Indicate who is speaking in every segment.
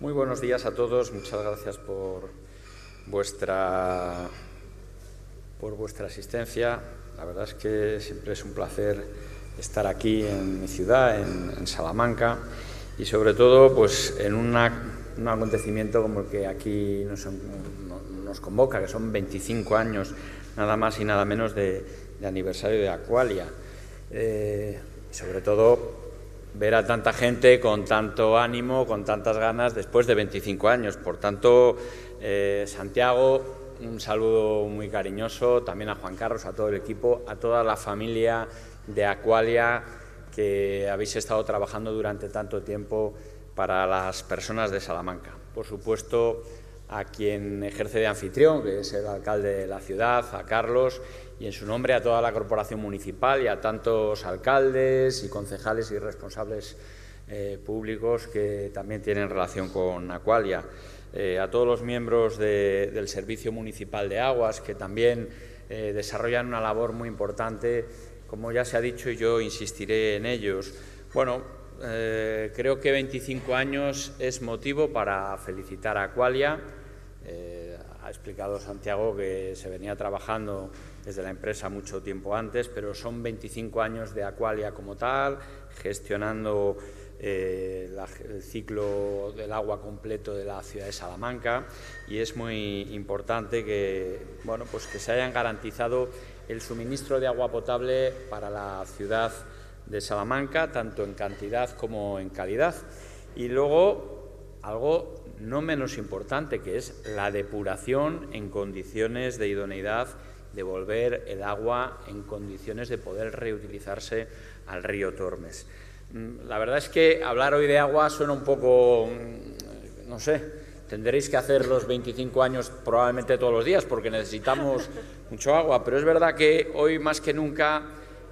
Speaker 1: Muy buenos días a todos. Muchas gracias por vuestra, por vuestra asistencia. La verdad es que siempre es un placer estar aquí en mi ciudad, en, Salamanca, y sobre todo pues, en un acontecimiento como el que aquí nos, convoca, que son 25 años nada más y nada menos de, aniversario de Aqualia. Eh, sobre todo ver a tanta gente con tanto ánimo, con tantas ganas después de 25 años. Por tanto, eh, Santiago, un saludo muy cariñoso, también a Juan Carlos, a todo el equipo, a toda la familia de Aqualia que habéis estado trabajando durante tanto tiempo para las personas de Salamanca. Por supuesto, a quien ejerce de anfitrión, que es el alcalde de la ciudad, a Carlos, y en su nombre a toda la corporación municipal y a tantos alcaldes y concejales y responsables eh, públicos que también tienen relación con Aqualia, eh, a todos los miembros del Servicio Municipal de Aguas que también eh, desarrollan una labor muy importante, como ya se ha dicho y yo insistiré en ellos. Bueno, creo que 25 años es motivo para felicitar a Aqualia. ha explicado Santiago que se venía trabajando desde la empresa mucho tiempo antes, pero son 25 años de Aqualia como tal, gestionando eh, el ciclo del agua completo de la ciudad de Salamanca y es muy importante que, bueno, pues que se hayan garantizado el suministro de agua potable para la ciudad de Salamanca, tanto en cantidad como en calidad. Y luego, algo no menos importante, que es la depuración en condiciones de idoneidad devolver el agua en condiciones de poder reutilizarse al río Tormes. Mm, la verdad es que hablar hoy de agua suena un poco, mm, no sé, tendréis que hacer los 25 años probablemente todos los días porque necesitamos mucho agua, pero es verdad que hoy más que nunca,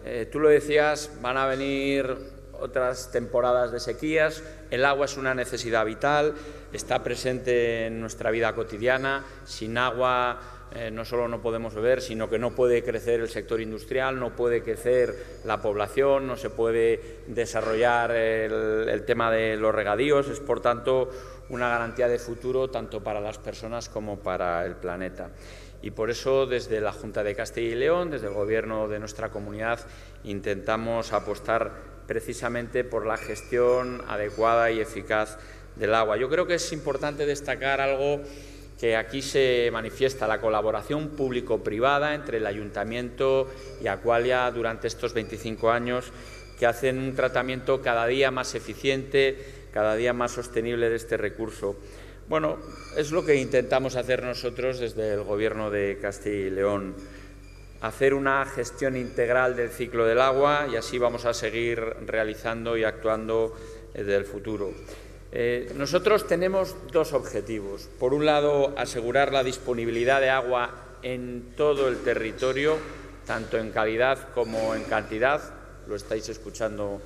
Speaker 1: eh, tú lo decías, van a venir otras temporadas de sequías, el agua es una necesidad vital, está presente en nuestra vida cotidiana, sin agua eh, no solo no podemos beber, sino que no puede crecer el sector industrial, no puede crecer la población, no se puede desarrollar el, tema de los regadíos. Es, por tanto, una garantía de futuro tanto para las personas como para el planeta. Y por eso, desde la Junta de Castilla y León, desde el Gobierno de nuestra comunidad, intentamos apostar precisamente por la gestión adecuada y eficaz del agua. Yo creo que es importante destacar algo que aquí se manifiesta la colaboración público-privada entre el Ayuntamiento y Aqualia durante estos 25 años, que hacen un tratamiento cada día más eficiente, cada día más sostenible de este recurso. Bueno, es lo que intentamos hacer nosotros desde el Gobierno de Castilla y León, hacer una gestión integral del ciclo del agua y así vamos a seguir realizando y actuando desde el futuro. Eh, nosotros tenemos dos objetivos. Por un lado, asegurar la disponibilidad de agua en todo el territorio, tanto en calidad como en cantidad. Lo estáis escuchando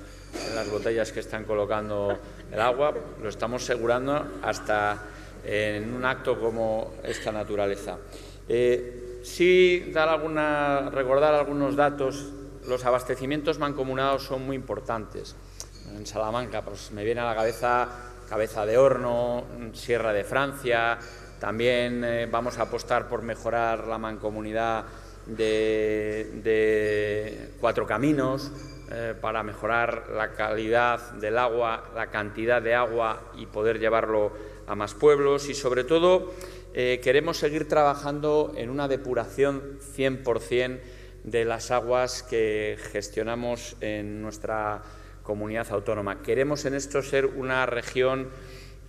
Speaker 1: en las botellas que están colocando el agua. Lo estamos asegurando hasta en un acto como esta naturaleza. Eh, sí, dar alguna, recordar algunos datos. Los abastecimientos mancomunados son muy importantes. En Salamanca, pues me viene a la cabeza Cabeza de Horno, Sierra de Francia. También eh, vamos a apostar por mejorar la mancomunidad de, Cuatro Caminos eh, para mejorar la calidad del agua, la cantidad de agua y poder llevarlo a más pueblos. Y sobre todo eh, queremos seguir trabajando en una depuración 100% de las aguas que gestionamos en nuestra comunidad autónoma. Queremos en esto ser una región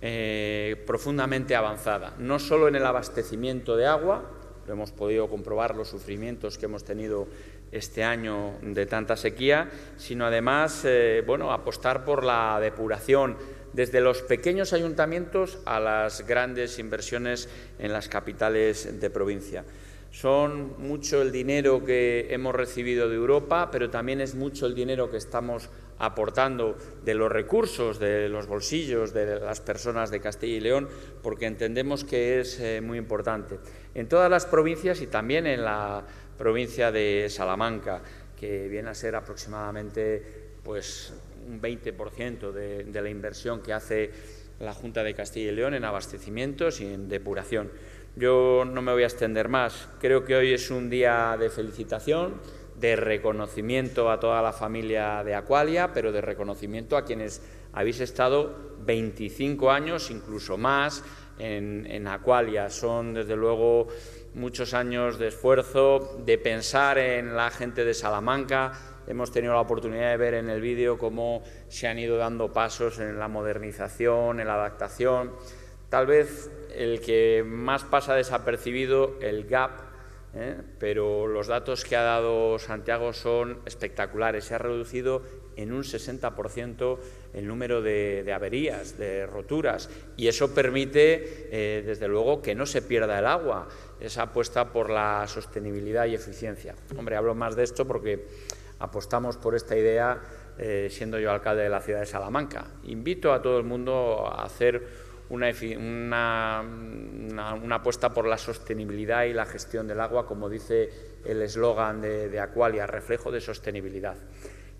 Speaker 1: eh, profundamente avanzada, no solo en el abastecimiento de agua, lo hemos podido comprobar los sufrimientos que hemos tenido este año de tanta sequía, sino además eh, bueno, apostar por la depuración desde los pequeños ayuntamientos a las grandes inversiones en las capitales de provincia. Son mucho el dinero que hemos recibido de Europa, pero también es mucho el dinero que estamos aportando de los recursos, de los bolsillos de las personas de Castilla y León, porque entendemos que es eh, muy importante. En todas las provincias y también en la provincia de Salamanca, que viene a ser aproximadamente pues, un 20% de, de la inversión que hace la Junta de Castilla y León en abastecimientos y en depuración. Yo no me voy a extender más. Creo que hoy es un día de felicitación, de reconocimiento a toda la familia de Aqualia, pero de reconocimiento a quienes habéis estado 25 años, incluso más, en, en Aqualia. Son, desde luego, muchos años de esfuerzo, de pensar en la gente de Salamanca, Hemos tenido la oportunidad de ver en el vídeo cómo se han ido dando pasos en la modernización, en la adaptación. Tal vez el que más pasa desapercibido, el gap, ¿eh? pero los datos que ha dado Santiago son espectaculares. Se ha reducido en un 60% el número de, averías, de roturas, y eso permite, eh, desde luego, que no se pierda el agua, esa apuesta por la sostenibilidad y eficiencia. Hombre, hablo más de esto porque apostamos por esta idea eh, siendo yo alcalde de la ciudad de Salamanca. Invito a todo el mundo a hacer una, una, apuesta por la sostenibilidad y la gestión del agua, como dice el eslogan de, de Aqualia, reflejo de sostenibilidad.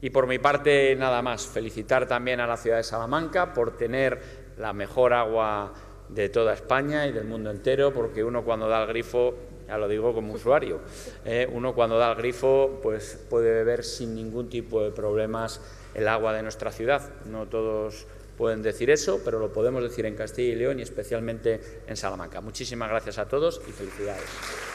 Speaker 1: Y por mi parte, nada más, felicitar también a la ciudad de Salamanca por tener la mejor agua de toda España y del mundo entero, porque uno cuando da el grifo ya lo digo como usuario. Eh, uno cuando da el grifo pues puede beber sin ningún tipo de problemas el agua de nuestra ciudad. No todos pueden decir eso, pero lo podemos decir en Castilla y León y especialmente en Salamanca. Muchísimas gracias a todos y felicidades.